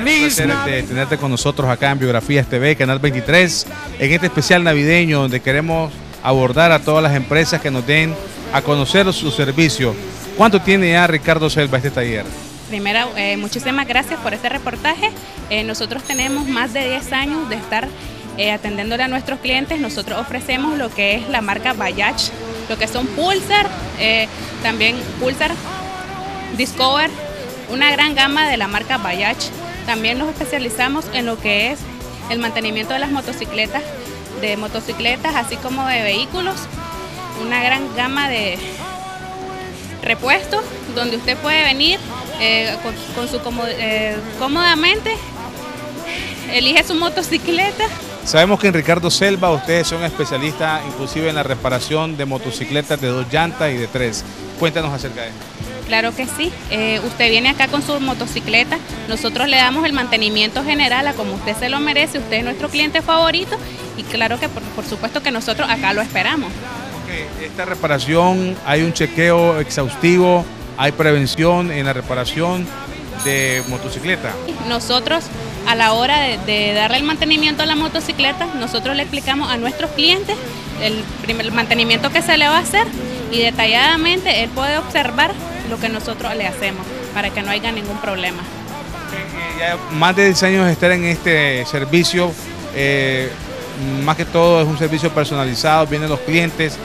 feliz de tenerte con nosotros acá en Biografías TV, Canal 23, en este especial navideño donde queremos abordar a todas las empresas que nos den a conocer su servicio. ¿Cuánto tiene ya Ricardo Selva este taller? Primero, eh, muchísimas gracias por este reportaje. Eh, nosotros tenemos más de 10 años de estar eh, atendiéndole a nuestros clientes. Nosotros ofrecemos lo que es la marca Bayach, lo que son Pulsar, también Pulsar, Discover, una gran gama de la marca Bayach. También nos especializamos en lo que es el mantenimiento de las motocicletas, de motocicletas así como de vehículos, una gran gama de repuestos donde usted puede venir eh, con, su eh, cómodamente, elige su motocicleta. Sabemos que en Ricardo Selva ustedes son especialistas inclusive en la reparación de motocicletas de dos llantas y de tres. Cuéntanos acerca de eso. Claro que sí. Eh, usted viene acá con su motocicleta, nosotros le damos el mantenimiento general a como usted se lo merece, usted es nuestro cliente favorito y claro que por, supuesto que nosotros acá lo esperamos. Esta reparación, hay un chequeo exhaustivo, hay prevención en la reparación de motocicleta. Nosotros a la hora de, darle el mantenimiento a la motocicleta, nosotros le explicamos a nuestros clientes el, el mantenimiento que se le va a hacer y detalladamente él puede observar lo que nosotros le hacemos para que no haya ningún problema. más de 10 años de estar en este servicio, eh, más que todo es un servicio personalizado, vienen los clientes.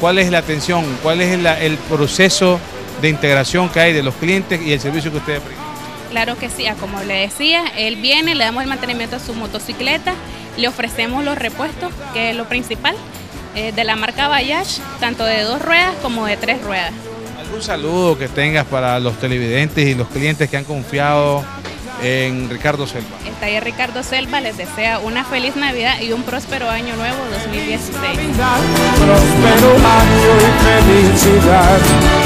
¿Cuál es la atención? ¿Cuál es el proceso de integración que hay de los clientes y el servicio que ustedes brindan? Claro que sí, como le decía, él viene, le damos el mantenimiento a su motocicleta, le ofrecemos los repuestos, que es lo principal, eh, de la marca Bayash, tanto de dos ruedas como de tres ruedas. Un saludo que tengas para los televidentes y los clientes que han confiado en Ricardo Selva. El taller Ricardo Selva les desea una feliz Navidad y un próspero año nuevo 2016. Próspero año y felicidad.